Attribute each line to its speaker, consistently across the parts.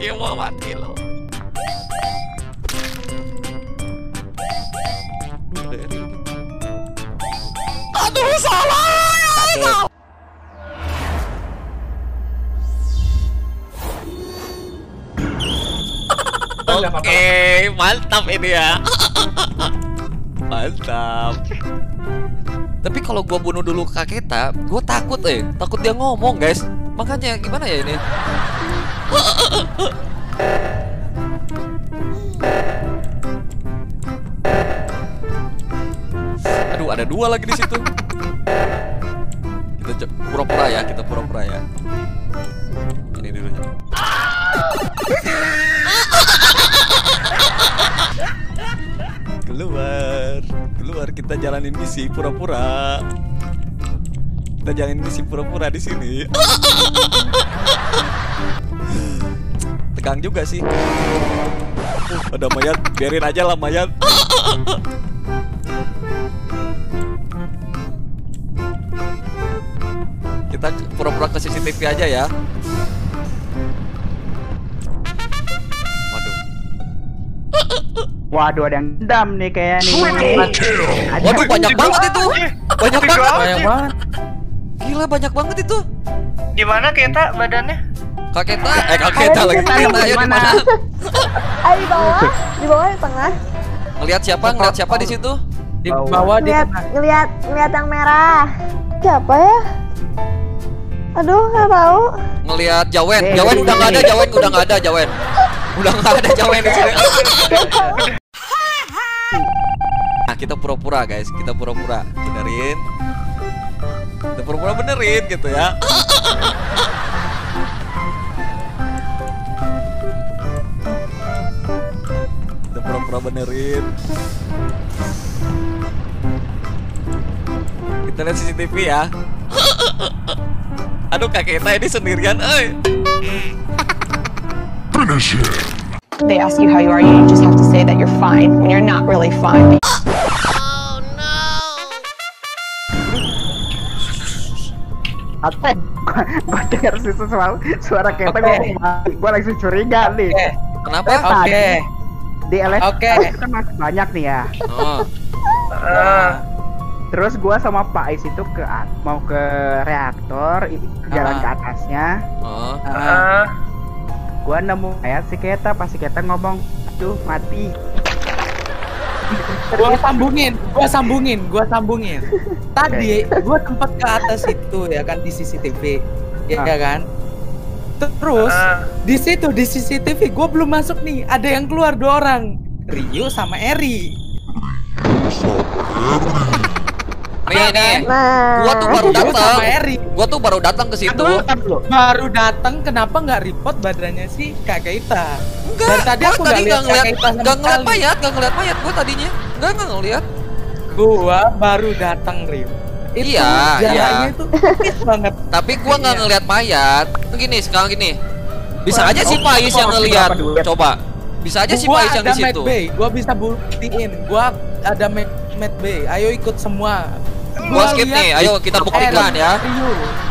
Speaker 1: Dia mau mati loh. Aduh, salah. salah. Oke, mantap ini ya. Mantap. Tapi kalau gua bunuh dulu Kaketa, gua takut eh. Takut dia ngomong, guys. Makanya gimana ya ini? Aduh, ada dua lagi di situ. Kita pura-pura ya, kita pura-pura ya. Ini dulunya. Kita jalanin misi pura-pura. Kita jalanin misi pura-pura di sini. Tegang juga sih. Ada mayat, biarin aja lah mayat. Kita pura-pura ke CCTV aja ya. Waduh
Speaker 2: ada yang dendam nih kayak nih.
Speaker 1: Waduh banyak banget itu. Banyak banget.
Speaker 3: Banyak banget.
Speaker 1: Gila banyak banget itu.
Speaker 3: Gimana kita badannya?
Speaker 1: Kaketa, eh kaketa lagi.
Speaker 2: Kaketa
Speaker 1: ayo di mana?
Speaker 4: Ah di bawah, di bawah di tengah.
Speaker 1: Ngelihat siapa? Ngelihat siapa di situ?
Speaker 3: Di bawah di
Speaker 4: Ngeliat,
Speaker 3: tengah.
Speaker 4: ngeliat, ngeliat yang merah. Siapa ya? Aduh, nggak tahu.
Speaker 1: Ngelihat Jawen.
Speaker 2: Eh,
Speaker 1: Jawen udah nggak ada.
Speaker 2: eh.
Speaker 1: Jawen udah nggak ada. Jawen. Udah nggak ada Jawen di sini. Kita pura-pura guys. Kita pura-pura benerin. Kita pura-pura benerin gitu ya. Kita pura-pura benerin. Kita lihat CCTV ya. Aduh kakek kita ini sendirian, eh.
Speaker 5: They ask you how you are, you just have to say that you're fine when you're not really fine.
Speaker 2: Apa? Gua dengar susu suara suara ngomong mati. Gua langsung curiga nih.
Speaker 3: Oke.
Speaker 1: Kenapa?
Speaker 3: Oke.
Speaker 2: Di LS
Speaker 3: Oke.
Speaker 2: itu kan masih banyak nih ya.
Speaker 1: Oh,
Speaker 3: Eh,
Speaker 2: Terus gua sama Pak Is itu ke mau ke reaktor, jalan
Speaker 3: Ah.
Speaker 2: ke atasnya.
Speaker 1: oh.
Speaker 3: eh,
Speaker 2: Gua nemu kayak si Keta, pas si Keta ngomong, aduh mati.
Speaker 6: Gua sambungin, gua sambungin, gua sambungin. Tadi gua tempat ke atas itu ya kan di CCTV, ya
Speaker 2: Ah.
Speaker 6: kan. Terus
Speaker 3: eh.
Speaker 6: di situ di CCTV gua belum masuk nih, ada yang keluar dua orang, Rio sama Eri.
Speaker 1: Nih nih,
Speaker 4: Nah,
Speaker 1: gua tuh baru datang.
Speaker 6: sama Eri.
Speaker 1: Gua tuh baru datang ke situ.
Speaker 6: Baru datang, kenapa nggak report badannya si Kak Keita?
Speaker 1: Enggak,
Speaker 6: Dari tadi
Speaker 1: gua
Speaker 6: aku
Speaker 1: tadi
Speaker 6: nggak
Speaker 1: ngeliat, nggak ngeliat mayat, nggak ngeliat mayat gua tadinya. Enggak nggak ngeliat.
Speaker 6: Gua baru datang Rio. Itu
Speaker 1: Iya, iya.
Speaker 6: itu banget.
Speaker 1: Tapi gua nggak
Speaker 6: Iya.
Speaker 1: ngeliat mayat. Gini, sekarang gini. Bisa aja si Pais yang
Speaker 2: oh,
Speaker 1: ngeliat.
Speaker 2: berapa duit?
Speaker 1: Coba. Bisa aja si Pais yang di situ.
Speaker 6: Gua bisa buktiin. Gua ada Mad Bay. Ayo ikut semua.
Speaker 1: Gua skip nih, ayo kita buktikan ya.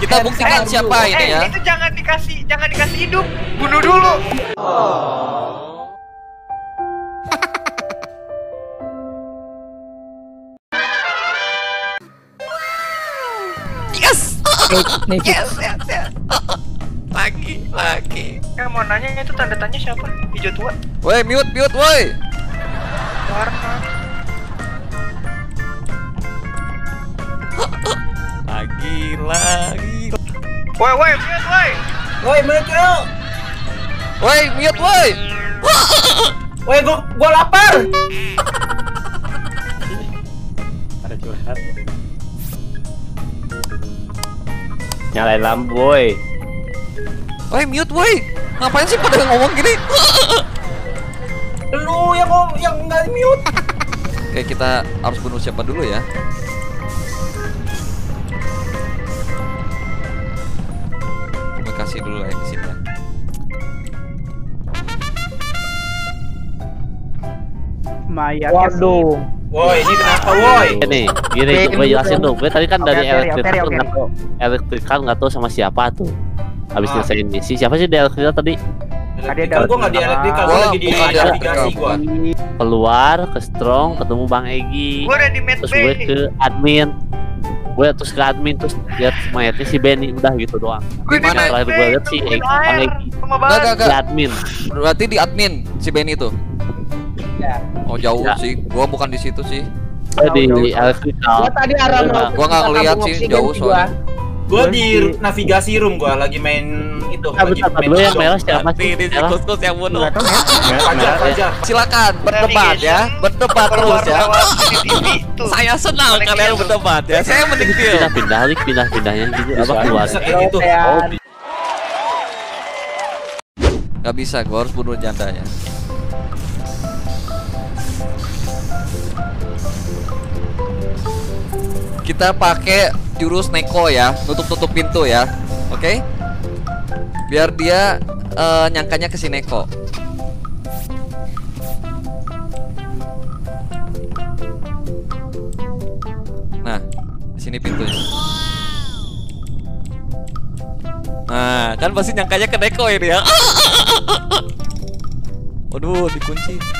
Speaker 1: Kita buktikan siapa ini ya.
Speaker 3: itu jangan dikasih, jangan dikasih hidup. Bunuh dulu.
Speaker 1: Yes. Yes, yes, yes. Lagi, lagi.
Speaker 3: Eh, mau nanya itu tanda tanya siapa? Hijau tua.
Speaker 1: Woi, mute, mute, woi.
Speaker 3: Warna.
Speaker 1: Lagi, lagi.
Speaker 3: Woi, woi, lihat, woi.
Speaker 6: Woi, mereka.
Speaker 1: Woi, mute, woi.
Speaker 6: Woi, gua, gua lapar.
Speaker 7: Ada curhat. Nyalain lampu, boy.
Speaker 1: Woi, mute, woi. Ngapain sih pada ngomong gini?
Speaker 6: Lu yang yang nggak mute.
Speaker 1: Oke, kita harus bunuh siapa dulu ya? Kasih dulu lah yang di sini ya.
Speaker 2: Mayat
Speaker 6: Waduh.
Speaker 8: Woi, ini kenapa woi?
Speaker 9: Gini, gini
Speaker 2: ini
Speaker 9: jelasin dong. Gue tadi kan
Speaker 2: Oke,
Speaker 9: dari
Speaker 2: oke, oke,
Speaker 9: elektrikal
Speaker 2: oke,
Speaker 9: nggak tahu, elektrikal nggak tahu sama siapa tuh. Habis
Speaker 8: Ah.
Speaker 9: nyelesain misi, siapa sih di elektrikal tadi?
Speaker 2: Tadi ada-
Speaker 8: Kan gua nggak di elektrikal, gua
Speaker 1: Gua
Speaker 8: lagi di navigasi gua.
Speaker 9: Keluar ke Strong, ketemu Bang Egi.
Speaker 3: Gue udah di
Speaker 9: Terus gue ke admin. Gue terus ke admin terus lihat mayatnya si Benny udah gitu doang.
Speaker 3: Gue di
Speaker 1: Gimana?
Speaker 9: Terakhir gue lihat si Egi, Di admin.
Speaker 1: Berarti di admin si Benny tuh.
Speaker 8: Ya.
Speaker 1: Oh jauh
Speaker 9: Ya.
Speaker 1: sih. Gua bukan di situ sih.
Speaker 9: Gue di elektrikal.
Speaker 10: Gua tadi arah
Speaker 9: Gua-
Speaker 10: mau
Speaker 1: Gua nggak ngeliat sih jauh soalnya.
Speaker 8: Gua di navigasi room gua lagi main itu,
Speaker 9: Ah,
Speaker 8: lagi
Speaker 9: bentar,
Speaker 8: main
Speaker 9: yang merah siapa
Speaker 1: Nanti
Speaker 9: sih?
Speaker 1: ini kus-kus yang bunuh.
Speaker 2: Ya.
Speaker 8: Fajar, Fajar.
Speaker 1: Silakan berdebat ya. Berdebat terus ya. Saya senang kalian
Speaker 3: gitu.
Speaker 1: berdebat ya. Saya mending feel.
Speaker 9: Pindah-pindah, pindah-pindahnya gitu apa keluar.
Speaker 8: Gitu.
Speaker 10: ya.
Speaker 1: Gak bisa, gua harus bunuh jandanya. Kita pakai jurus Neko ya, nutup-nutup pintu ya. Oke? Biar dia eh, nyangkanya ke si Neko. Nah, di sini pintunya. Nah, kan pasti nyangkanya ke Neko ini ya. Waduh, dikunci.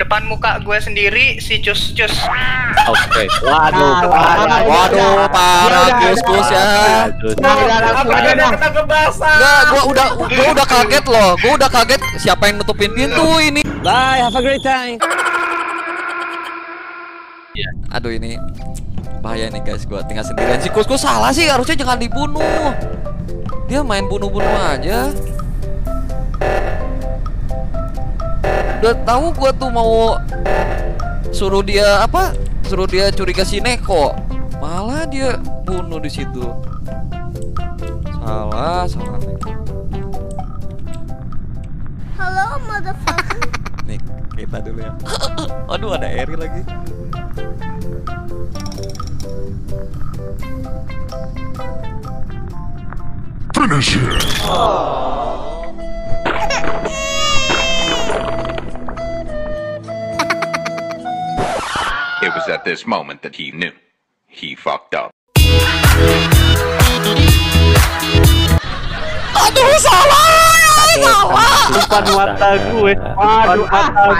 Speaker 3: Depan muka gue sendiri si cus cus.
Speaker 9: Oke. Waduh.
Speaker 10: Nah,
Speaker 1: Waduh, parah ya.
Speaker 10: Nah, udah
Speaker 8: Apa
Speaker 10: langsung aja
Speaker 8: ada
Speaker 10: dong.
Speaker 8: ketangkep basah?
Speaker 1: Enggak, gua udah gua udah kaget loh. Gua udah kaget siapa yang nutupin pintu ini.
Speaker 10: Bye, have a great time.
Speaker 1: Aduh ini bahaya nih guys, gua tinggal sendirian. Si kus-kus salah sih, harusnya jangan dibunuh. Dia main bunuh-bunuh aja. Udah tahu gua tuh mau suruh dia apa? Suruh dia curiga si Neko. Malah dia bunuh di situ. Salah, salah Neko.
Speaker 11: Halo, motherfucker.
Speaker 1: Nih, kita dulu ya. Aduh, ada Eri lagi.
Speaker 12: It was at this moment that he knew. He fucked up.
Speaker 1: Aduh, salah! Salah!
Speaker 9: Depan mata gue.
Speaker 2: Waduh, ah?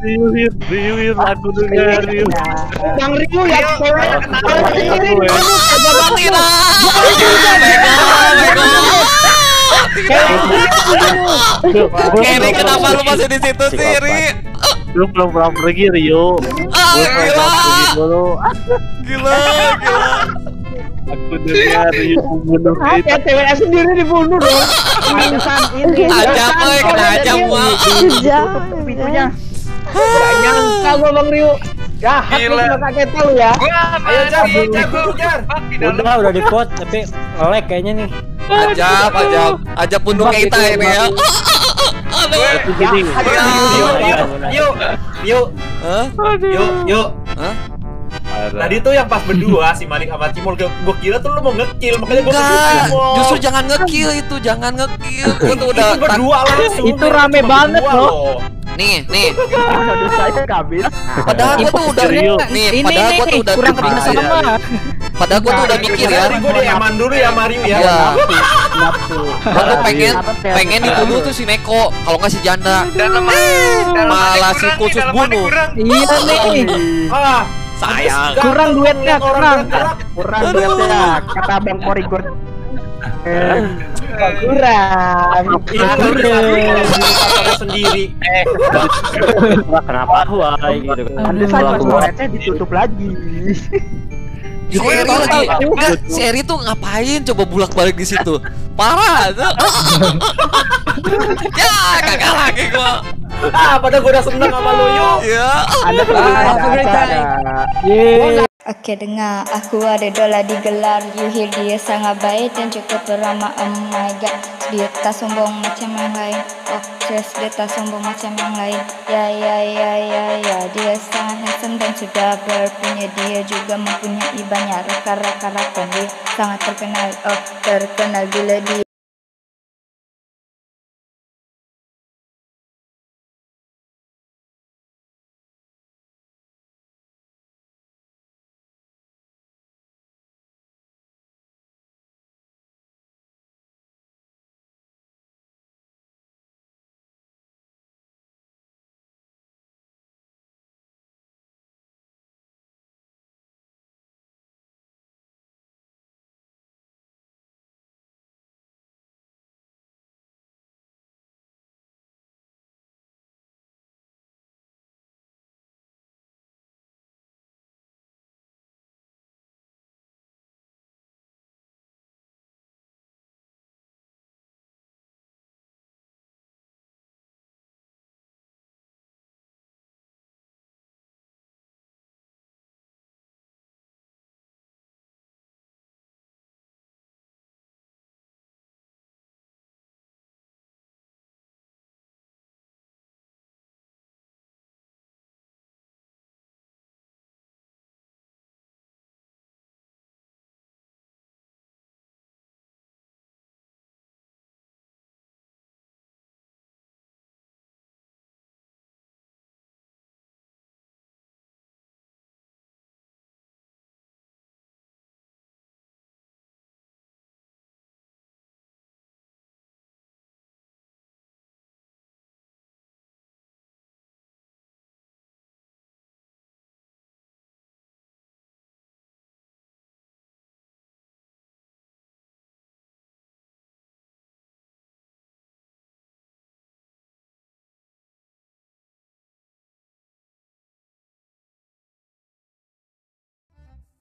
Speaker 9: Riuh, riuh, riuh, aku dengerin.
Speaker 10: Bang Rio ya cewek.
Speaker 1: Keri kenapa lu masih di situ sih, Ri?
Speaker 9: Lu belum pernah pergi Rio.
Speaker 1: Ah,
Speaker 9: Lu
Speaker 1: gila. Gila, gila.
Speaker 9: Aku dengar Rio membunuh
Speaker 10: Ah,
Speaker 9: kita.
Speaker 10: ya ceweknya sendiri dibunuh dong.
Speaker 2: Pantesan ini.
Speaker 1: Ajab, woy, kena ajab, gua.
Speaker 11: Jangan.
Speaker 2: Pintunya.
Speaker 10: Nyangka gua Bang Rio. Jahat lu
Speaker 3: Gila.
Speaker 10: cuma kaget lu ya.
Speaker 8: Ayo Jar,
Speaker 3: aman.
Speaker 8: Jar, Jar, Jar.
Speaker 3: Fuck, di dalam.
Speaker 7: Udah udah di vote tapi nge-lag kayaknya nih.
Speaker 1: Ajab, ajab. Ajab bunuh kita ini ya.
Speaker 9: Itu.
Speaker 8: Yuk, yuk, yuk, yuk,
Speaker 1: Hah?
Speaker 8: yuk, yuk.
Speaker 1: Hah?
Speaker 8: Tadi tuh yang pas berdua si Malik sama Cimol, gue gua kira tuh lu mau ngekill, makanya gue
Speaker 1: Enggak, justru jangan ngekill itu, jangan ngekill. Tuh udah
Speaker 8: itu berdua langsung.
Speaker 10: Itu rame banget loh.
Speaker 1: nih, nih. Padahal gua tuh udah nih, padahal gua
Speaker 10: nih,
Speaker 1: tuh udah
Speaker 10: kurang kerja sama.
Speaker 1: Padahal gua tuh udah mikir ya.
Speaker 8: Gue di aman dulu ya Mario ya.
Speaker 1: Iya. Tuh pengen pengen dituduh tuh si Neko, kalau nggak si Janda. Malah si khusus bunuh.
Speaker 10: Iya nih.
Speaker 8: Ah,
Speaker 1: Sayang.
Speaker 10: Kurang duetnya, kurang.
Speaker 2: Kurang duetnya. Kata Bang Korigor. Eh,
Speaker 10: Kurang.
Speaker 8: Ini kalau sendiri. Eh,
Speaker 7: Kenapa wah gitu kan.
Speaker 2: Pas suaranya ditutup lagi.
Speaker 1: Si Eri lagi, enggak, si Eri tuh ngapain coba bulak balik di situ? Parah tuh. ya, kagak lagi gua.
Speaker 8: ah, padahal gue udah seneng sama lu yuk.
Speaker 1: Ya.
Speaker 2: Ada
Speaker 10: Have a great time. Yeay.
Speaker 11: Oke dengar, aku ada dola digelar You hear dia sangat baik dan cukup ramah Oh my god, dia tak sombong macam yang lain. Yes, dia tak sombong macam yang lain. Ya ya ya ya ya. Dia sangat handsome dan sudah berpunya. Dia juga mempunyai banyak rekan-rekan Dia sangat terkenal, oh terkenal bila dia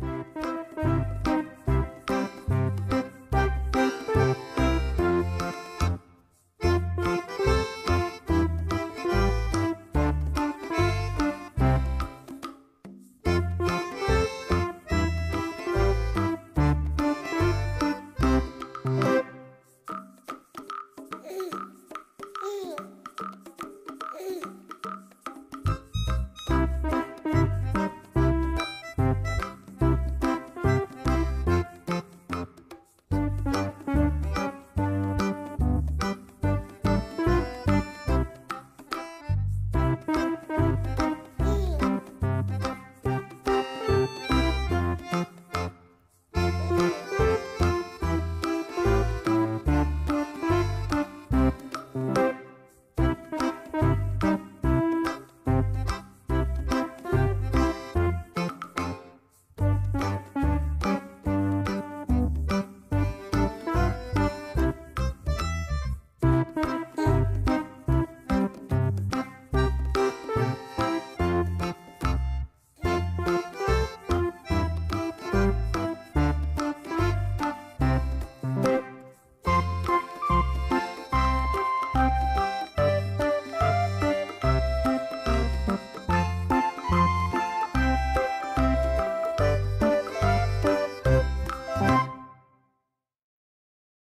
Speaker 11: Bye.